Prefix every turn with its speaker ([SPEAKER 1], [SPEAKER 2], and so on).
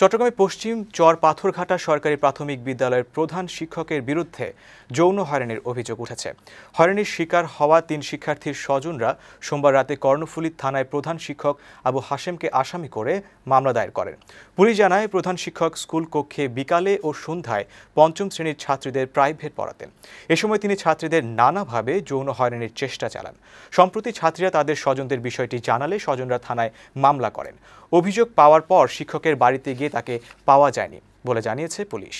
[SPEAKER 1] চট্টগ্রামে পশ্চিম চর পাথরঘাটা সরকারি প্রাথমিক বিদ্যালয়ের প্রধান শিক্ষকের বিরুদ্ধে যৌন হয়রানির অভিযোগ উঠেছে। হয়রানির শিকার হওয়া তিন শিক্ষার্থীর স্বজনরা সোমবার রাতে কর্ণফুলী থানায় প্রধান শিক্ষক আবু হাশেমকে আসামি করে মামলা দায়ের করেন। পুলিশ জানায়, প্রধান শিক্ষক স্কুল কক্ষে বিকালে ও সন্ধ্যায় পঞ্চম শ্রেণির ছাত্রীদের প্রাইভেট পড়াতেন। এ সময় তিনি ছাত্রীদের নানাভাবে যৌন হয়রানির চেষ্টা চালান। সম্প্রতি ছাত্রীরা তাদের স্বজনদের বিষয়টি জানালে স্বজনরা থানায় মামলা করেন। অভিযোগ পাওয়ার পর শিক্ষকের বাড়িতে গিয়ে তাকে পাওয়া যায়নি বলে জানিয়েছে পুলিশ।